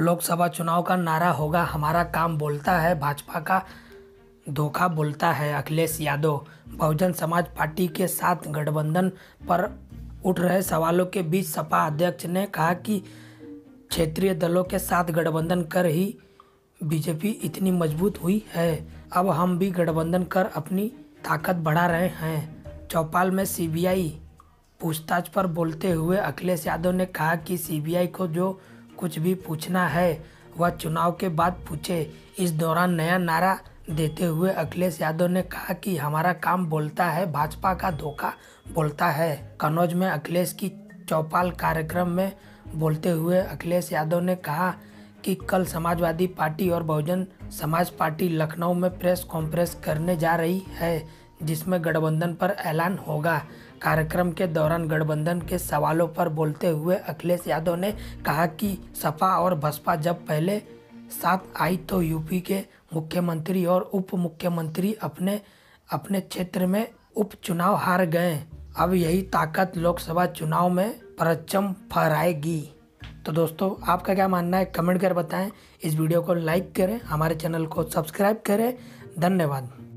लोकसभा चुनाव का नारा होगा, हमारा काम बोलता है, भाजपा का धोखा बोलता है, अखिलेश यादव। बहुजन समाज पार्टी के साथ गठबंधन पर उठ रहे सवालों के बीच सपा अध्यक्ष ने कहा कि क्षेत्रीय दलों के साथ गठबंधन कर ही बीजेपी इतनी मज़बूत हुई है। अब हम भी गठबंधन कर अपनी ताकत बढ़ा रहे हैं। चौपाल में सीबीआई पूछताछ पर बोलते हुए अखिलेश यादव ने कहा कि सीबीआई को जो कुछ भी पूछना है, वह चुनाव के बाद पूछे। इस दौरान नया नारा देते हुए अखिलेश यादव ने कहा कि हमारा काम बोलता है, भाजपा का धोखा बोलता है। कन्नौज में अखिलेश की चौपाल कार्यक्रम में बोलते हुए अखिलेश यादव ने कहा कि कल समाजवादी पार्टी और बहुजन समाज पार्टी लखनऊ में प्रेस कॉन्फ्रेंस करने जा रही है। जिसमें गठबंधन पर ऐलान होगा। कार्यक्रम के दौरान गठबंधन के सवालों पर बोलते हुए अखिलेश यादव ने कहा कि सपा और बसपा जब पहले साथ आई तो यूपी के मुख्यमंत्री और उप मुख्यमंत्री अपने अपने क्षेत्र में उपचुनाव हार गए। अब यही ताकत लोकसभा चुनाव में परचम फहराएगी। तो दोस्तों, आपका क्या मानना है? कमेंट कर बताएँ। इस वीडियो को लाइक करें, हमारे चैनल को सब्सक्राइब करें। धन्यवाद।